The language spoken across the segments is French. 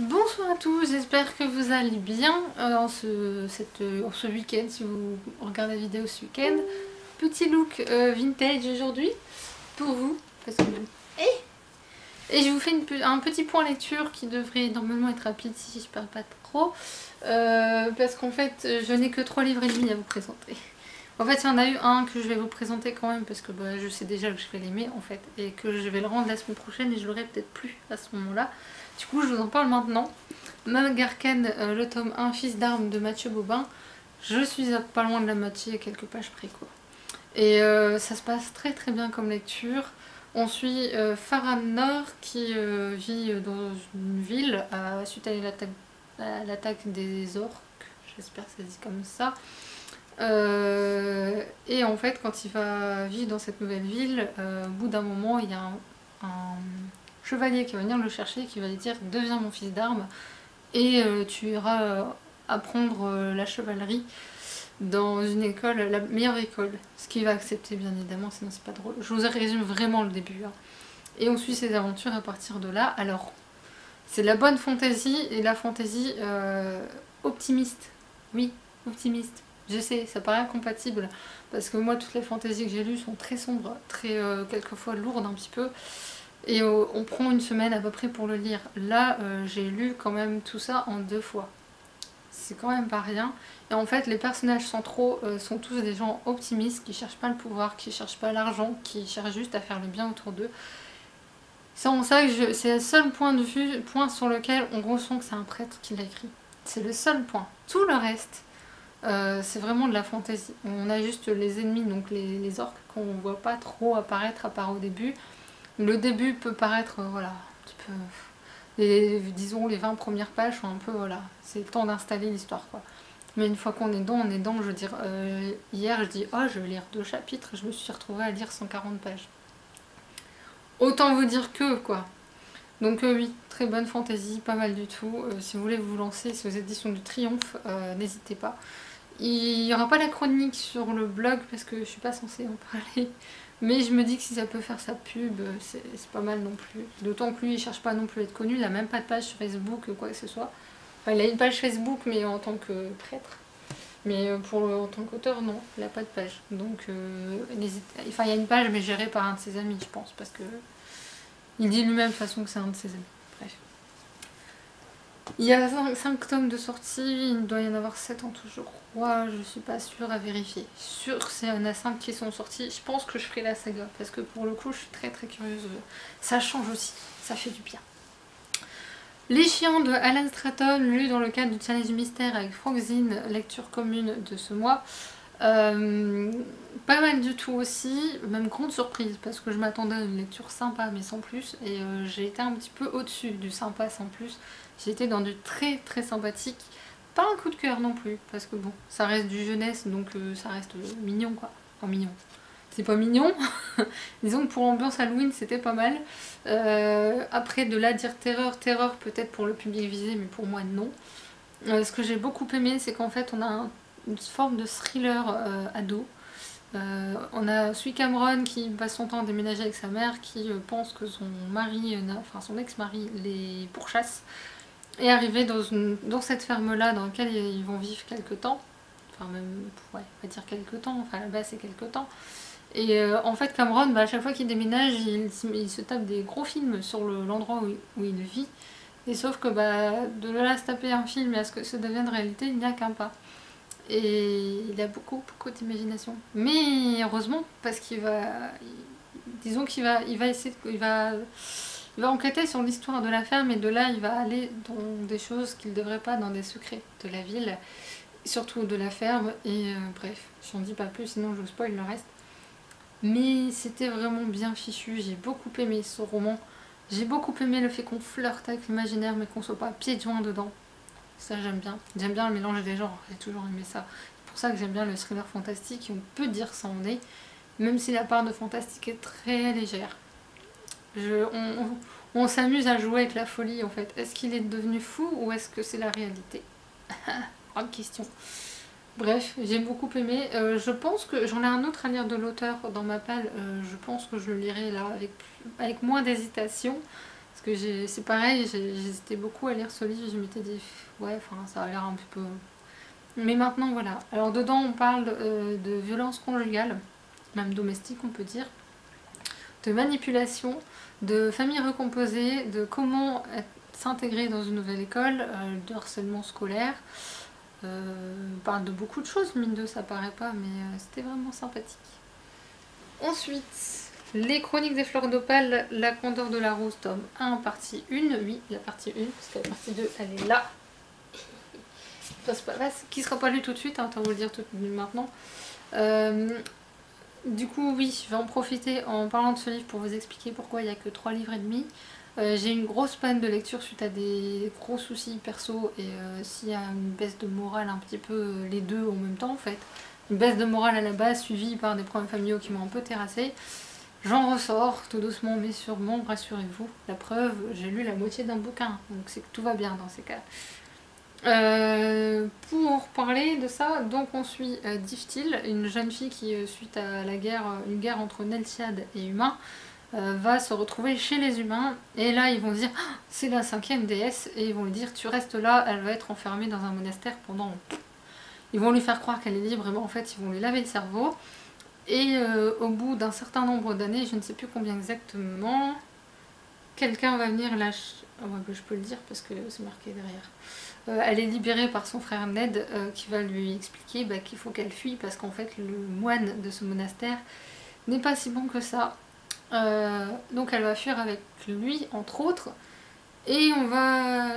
Bonsoir à tous, j'espère que vous allez bien euh, en ce, ce week-end, si vous regardez la vidéo ce week-end. Petit look euh, vintage aujourd'hui pour vous, parce que... Et, et je vous fais un petit point lecture qui devrait normalement être rapide si je parle pas trop, euh, parce qu'en fait je n'ai que trois livres et demi à vous présenter. En fait il y en a eu un que je vais vous présenter quand même parce que bah, je sais déjà que je vais l'aimer en fait et que je vais le rendre la semaine prochaine et je l'aurai peut-être plus à ce moment-là. Du coup, je vous en parle maintenant. Mag euh, le tome 1, Fils d'armes de Mathieu Bobin. Je suis à pas loin de la moitié, quelques pages près. Et euh, ça se passe très très bien comme lecture. On suit euh, Nord qui euh, vit dans une ville suite à l'attaque des orques. J'espère que ça dit comme ça. Et en fait, quand il va vivre dans cette nouvelle ville, au bout d'un moment, il y a un chevalier qui va venir le chercher qui va lui dire deviens mon fils d'armes et euh, tu iras euh, apprendre euh, la chevalerie dans une école, la meilleure école. Ce qu'il va accepter bien évidemment, sinon c'est pas drôle. Je vous résume vraiment le début. Hein. Et on suit ses aventures à partir de là. Alors, c'est la bonne fantaisie et la fantaisie optimiste. Oui, optimiste. Je sais, ça paraît incompatible parce que moi toutes les fantaisies que j'ai lues sont très sombres, très quelquefois lourdes un petit peu. Et euh, on prend une semaine à peu près pour le lire. Là, euh, j'ai lu quand même tout ça en deux fois. C'est quand même pas rien. Et en fait, les personnages centraux euh, sont tous des gens optimistes, qui cherchent pas le pouvoir, qui cherchent pas l'argent, qui cherchent juste à faire le bien autour d'eux. C'est le seul point de vue, point sur lequel on ressent que c'est un prêtre qui l'a écrit. C'est le seul point. Tout le reste, c'est vraiment de la fantaisie. On a juste les ennemis, donc les, orques, qu'on voit pas trop apparaître à part au début. Le début peut paraître, euh, voilà, un petit peu... Disons, les 20 premières pages sont un peu, voilà, c'est le temps d'installer l'histoire, quoi. Mais une fois qu'on est dedans, on est dedans, je veux dire, euh, hier je dis, oh, je vais lire deux chapitres, je me suis retrouvée à lire 140 pages. Autant vous dire que, quoi. Donc euh, oui, très bonne fantaisie, pas mal du tout. si vous voulez vous lancer, si aux éditions du Triomphe, n'hésitez pas. Il n'y aura pas la chronique sur le blog parce que je suis pas censée en parler. Mais je me dis que si ça peut faire sa pub, c'est pas mal non plus. D'autant que lui, il cherche pas non plus à être connu, il a même pas de page sur Facebook, quoi que ce soit. Enfin, il a une page Facebook, mais en tant que prêtre. Mais euh, pour en tant qu'auteur, non, il n'a pas de page. Donc, euh, il y a une page, mais gérée par un de ses amis, je pense, parce que il dit lui-même de façon que c'est un de ses amis. Il y a 5 tomes de sortie, il doit y en avoir 7 en tout, je crois, je suis pas sûre à vérifier. Sûr, c'est un a 5 qui sont sortis, je pense que je ferai la saga, parce que pour le coup, je suis très très curieuse. Ça change aussi, ça fait du bien. Les chiens de Alan Stratton, lu dans le cadre du challenge mystère avec Franzine, lecture commune de ce mois. Euh, pas mal du tout aussi, même grande surprise parce que je m'attendais à une lecture sympa mais sans plus et euh, j'ai été un petit peu au-dessus du sympa sans plus. Été dans du très très sympathique, pas un coup de cœur non plus parce que bon, ça reste du jeunesse donc euh, ça reste mignon quoi, enfin mignon. C'est pas mignon, disons que pour l'ambiance Halloween c'était pas mal. après de là dire terreur, terreur peut-être pour le public visé mais pour moi non. ce que j'ai beaucoup aimé c'est qu'en fait on a un une forme de thriller euh, ado. Euh, on a Sui Cameron qui passe son temps à déménager avec sa mère qui euh, pense que son mari, enfin son ex-mari les pourchasse et arrivé dans, cette ferme là dans laquelle ils vont vivre quelques temps. Enfin même, ouais, on va dire quelques temps, enfin là-bas c'est quelques temps. Et en fait Cameron, bah, à chaque fois qu'il déménage, il, se tape des gros films sur l'endroit où, il vit. Et sauf que bah, de là se taper un film et à ce que ça devienne réalité, il n'y a qu'un pas et il a beaucoup beaucoup d'imagination. Mais heureusement parce qu'il va, disons qu'il va, il va essayer, il va, il va enquêter sur l'histoire de la ferme et de là il va aller dans des choses qu'il ne devrait pas, dans des secrets de la ville, surtout de la ferme. Et euh, bref, j'en dis pas plus sinon je vous spoil le reste. Mais c'était vraiment bien fichu, j'ai beaucoup aimé ce roman. J'ai beaucoup aimé le fait qu'on flirte avec l'imaginaire mais qu'on soit pas pieds joints dedans. Ça j'aime bien. J'aime bien le mélange des genres, j'ai toujours aimé ça. C'est pour ça que j'aime bien le thriller fantastique, on peut dire ça en est, même si la part de fantastique est très légère. On, s'amuse à jouer avec la folie en fait. Est-ce qu'il est devenu fou ou est-ce que c'est la réalité? Grande question. Bref, j'ai beaucoup aimé. Euh, je pense que j'en ai un autre à lire de l'auteur dans ma palle. Euh, je pense que je le lirai là avec, avec moins d'hésitation. Que c'est pareil, j'hésitais beaucoup à lire ce livre, je m'étais dit, ouais, enfin, ça a l'air un petit peu... Mais maintenant, voilà. Alors dedans, on parle euh, de violence conjugale, même domestique, on peut dire, de manipulation, de famille recomposée, de comment s'intégrer dans une nouvelle école, euh, de harcèlement scolaire. Euh, on parle de beaucoup de choses, mine de ça paraît pas, mais c'était vraiment sympathique. Ensuite, les Chroniques des Fleurs d'Opale, La Condor de la Rose, tome 1, partie 1. Oui, la partie 1, parce que la partie 2, elle est là. qui sera pas lu tout de suite, hein, vous le dire tout maintenant. Euh, du coup, oui, je vais en profiter en parlant de ce livre pour vous expliquer pourquoi il n'y a que 3 livres et demi. Euh, j'ai une grosse panne de lecture suite à des gros soucis perso et euh, s'il y a une baisse de morale un petit peu les deux en même temps en fait. Une baisse de morale à la base suivie par des problèmes familiaux qui m'ont un peu terrassé. J'en ressors tout doucement mais sûrement, rassurez-vous. La preuve, j'ai lu la moitié d'un bouquin, donc c'est que tout va bien dans ces cas. Euh, pour parler de ça, donc on suit euh, Diftil, une jeune fille qui, euh, suite à la guerre, une guerre entre Nelsiad et humains, va se retrouver chez les humains. Et là, ils vont dire ah, c'est la cinquième déesse, et ils vont lui dire tu restes là, elle va être enfermée dans un monastère pendant. Ils vont lui faire croire qu'elle est libre, et en fait, ils vont lui laver le cerveau. Et euh, au bout d'un certain nombre d'années, je ne sais plus combien exactement, quelqu'un va venir lâcher... Oh, je peux le dire parce que c'est marqué derrière. Euh, elle est libérée par son frère Ned euh, qui va lui expliquer bah, qu'il faut qu'elle fuit parce qu'en fait le moine de ce monastère n'est pas si bon que ça. donc elle va fuir avec lui entre autres. Et on va...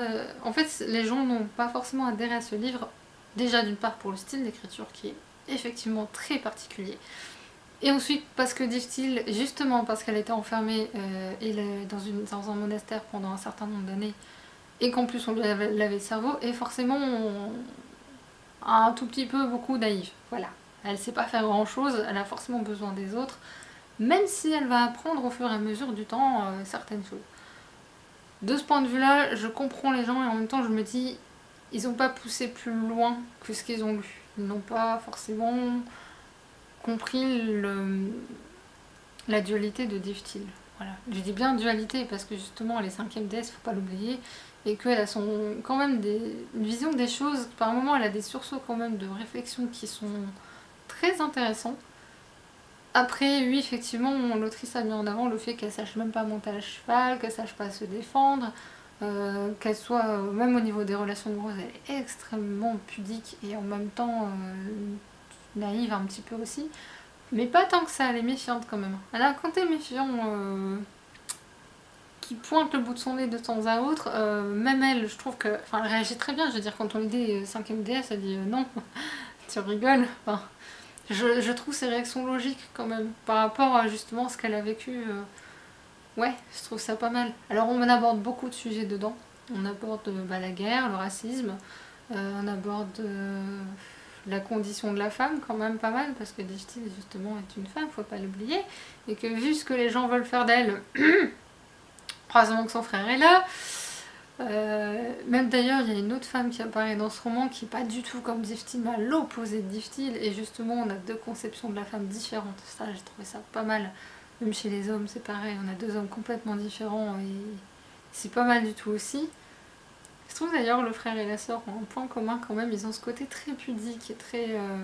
En fait les gens n'ont pas forcément adhéré à ce livre. Déjà d'une part pour le style d'écriture qui est effectivement très particulier. Et ensuite, parce que dit-il, justement parce qu'elle était enfermée euh, dans, un monastère pendant un certain nombre d'années, et qu'en plus on lui avait lavé le cerveau, et forcément un tout petit peu beaucoup naïve. Voilà. Elle sait pas faire grand chose, elle a forcément besoin des autres, même si elle va apprendre au fur et à mesure du temps euh, certaines choses. De ce point de vue-là, je comprends les gens et en même temps je me dis, ils n'ont pas poussé plus loin que ce qu'ils ont lu. Ils n'ont pas forcément compris la dualité de Diftil. Voilà. Je dis bien dualité parce que justement elle est cinquième déesse, faut pas l'oublier, et qu'elle a son, quand même des, une vision des choses, par moments elle a des sursauts quand même de réflexion qui sont très intéressants. Après, oui, effectivement, l'autrice a mis en avant le fait qu'elle sache même pas monter à cheval, qu'elle sache pas se défendre, euh, qu'elle soit, même au niveau des relations de elle est extrêmement pudique et en même temps euh, naïve un petit peu aussi. Mais pas tant que ça, elle est méfiante quand même. Elle a un côté méfiant euh, qui pointe le bout de son nez de temps à autre. Euh, même elle, je trouve que. Enfin, elle réagit très bien. Je veux dire, quand on lui dit 5ème DS, elle dit euh, non, tu rigoles. Enfin, je, trouve ses réactions logiques quand même par rapport à justement ce qu'elle a vécu. ouais, je trouve ça pas mal. Alors, on aborde beaucoup de sujets dedans. On aborde bah, la guerre, le racisme, on aborde la condition de la femme quand même pas mal parce que Dishti justement est une femme, faut pas l'oublier et que vu ce que les gens veulent faire d'elle, heureusement que son frère est là. Euh, même d'ailleurs il y a une autre femme qui apparaît dans ce roman qui est pas du tout comme Diftil mais à l'opposé de Diftil et justement on a deux conceptions de la femme différentes. Ça j'ai trouvé ça pas mal. Même chez les hommes c'est pareil, on a deux hommes complètement différents et c'est pas mal du tout aussi. Je trouve d'ailleurs le frère et la sœur ont un point commun quand même, ils ont ce côté très pudique et très... Euh,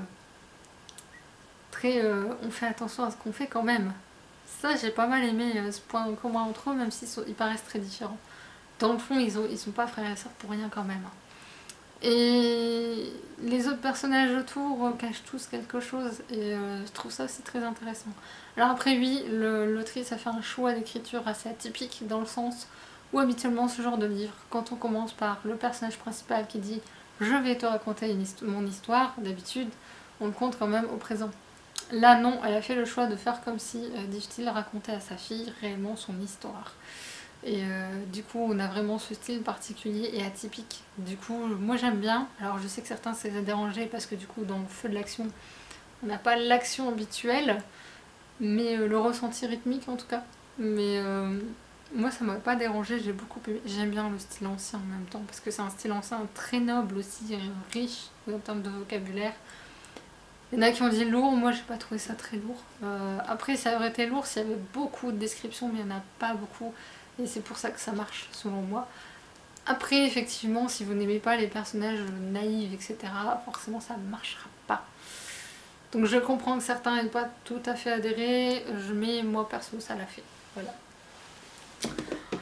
très euh, on fait attention à ce qu'on fait quand même. Ça j'ai pas mal aimé euh, ce point commun entre eux, même s'ils ils paraissent très différents. Dans le fond ils, ont, ils sont pas frères et sœurs pour rien quand même. Et les autres personnages autour cachent tous quelque chose et je trouve ça aussi très intéressant. Alors après oui, l'autrice a fait un choix d'écriture assez atypique dans le sens ou habituellement ce genre de livre, quand on commence par le personnage principal qui dit je vais te raconter mon histoire, d'habitude on le compte quand même au présent. Là non, elle a fait le choix de faire comme si euh, racontait à sa fille réellement son histoire. Et euh, du coup on a vraiment ce style particulier et atypique. Du coup moi j'aime bien, alors je sais que certains a dérangés parce que du coup dans le feu de l'action on n'a pas l'action habituelle, mais euh, le ressenti rythmique en tout cas. Mais euh, moi ça m'a pas dérangé, j'ai beaucoup J'aime bien le style ancien en même temps parce que c'est un style ancien très noble aussi, riche en termes de vocabulaire. Il y en a qui ont dit lourd, moi j'ai pas trouvé ça très lourd. Euh, après ça aurait été lourd s'il y avait beaucoup de descriptions mais il n'y en a pas beaucoup. Et c'est pour ça que ça marche, selon moi. Après, effectivement, si vous n'aimez pas les personnages naïfs, etc., forcément ça marchera pas. Donc je comprends que certains n'aient pas tout à fait adhéré, mais moi perso ça l'a fait. Voilà.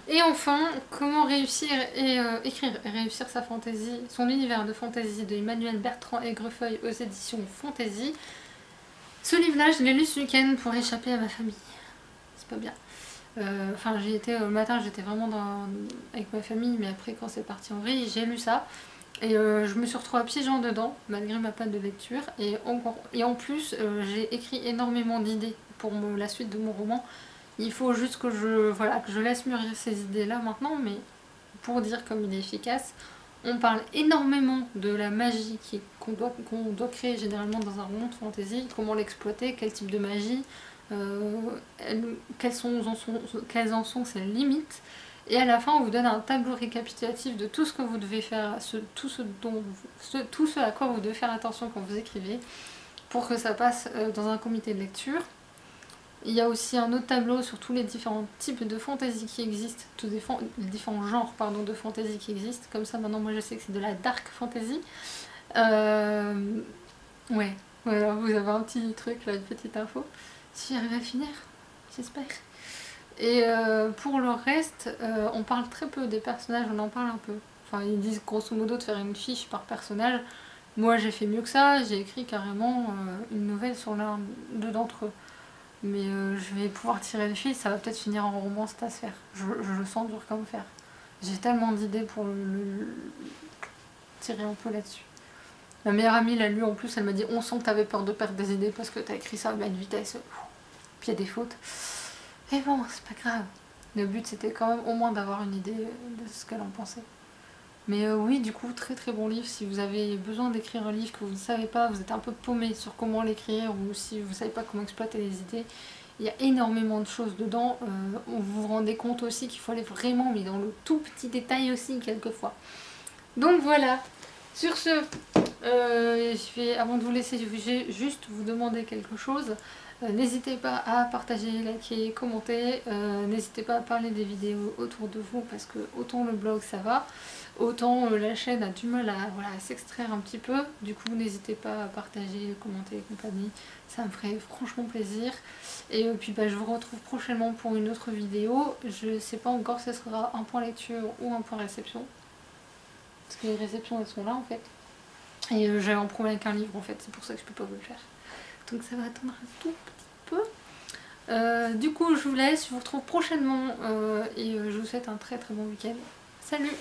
Et enfin, comment réussir et euh, écrire et réussir sa fantaisie, son univers de fantaisie de Emmanuel Bertrand Aigrefeuille aux éditions Fantaisie. Ce livre-là, je l'ai lu ce week-end pour échapper à ma famille. C'est pas bien. Euh, enfin, j'y étais au matin, j'étais vraiment avec ma famille, mais après, quand c'est parti en vrille, j'ai lu ça. Et euh, je me suis retrouvée pigeant dedans, malgré ma panne de lecture. Et, et en plus, euh, j'ai écrit énormément d'idées pour la suite de mon roman. Il faut juste que je, laisse mûrir ces idées-là maintenant, mais pour dire comme il est efficace, on parle énormément de la magie qu'on doit, créer généralement dans un roman de fantasy, comment l'exploiter, quel type de magie, euh, quelles, sont, en sont ses limites. Et à la fin, on vous donne un tableau récapitulatif de tout ce que vous devez faire, tout, ce dont, tout ce à quoi vous devez faire attention quand vous écrivez, pour que ça passe euh, dans un comité de lecture. Il y a aussi un autre tableau sur tous les différents types de fantasy qui existent, tous les, différents genres de fantasy qui existent. Comme ça, maintenant, moi je sais que c'est de la dark fantasy. Euh, ouais, voilà, vous avez un petit truc, là, une petite info. Si j'arrive à finir, j'espère. Et euh, pour le reste, euh, on parle très peu des personnages, on en parle un peu. Enfin, ils disent grosso modo de faire une fiche par personnage. Moi, j'ai fait mieux que ça, j'ai écrit carrément une nouvelle sur l'un d'entre eux. Mais je vais pouvoir tirer le fil, ça va peut-être finir en roman cette affaire. Je, je le sens dur comme faire. J'ai tellement d'idées pour tirer un peu là-dessus. Ma meilleure amie l'a lu en plus, elle m'a dit on sent que t'avais peur de perdre des idées parce que t'as écrit ça à une vitesse. Puis il y a des fautes. Mais bon, c'est pas grave. Le but c'était quand même au moins d'avoir une idée de ce qu'elle en pensait. Mais euh, oui, du coup, très très bon livre. Si vous avez besoin d'écrire un livre que vous ne savez pas, vous êtes un peu paumé sur comment l'écrire ou si vous ne savez pas comment exploiter les idées, il y a énormément de choses dedans. Euh, vous vous rendez compte aussi qu'il faut aller vraiment, mais dans le tout petit détail aussi, quelquefois. Donc voilà. Sur ce, euh, je vais, avant de vous laisser, je vais juste vous demander quelque chose. N'hésitez pas à partager, liker, commenter. N'hésitez pas à parler des vidéos autour de vous parce que autant le blog ça va, autant euh, la chaîne a du mal à, voilà, s'extraire un petit peu. Du coup n'hésitez pas à partager, commenter et compagnie. Ça me ferait franchement plaisir. Et puis bah, je vous retrouve prochainement pour une autre vidéo. Je sais pas encore si ce sera un point lecture ou un point réception. Parce que les réceptions elles sont là en fait. Et j'ai un problème avec un livre en fait, c'est pour ça que je peux pas vous le faire donc ça va attendre un tout petit peu. Euh, du coup je vous laisse, je vous retrouve prochainement euh, et euh, je vous souhaite un très très bon week-end. Salut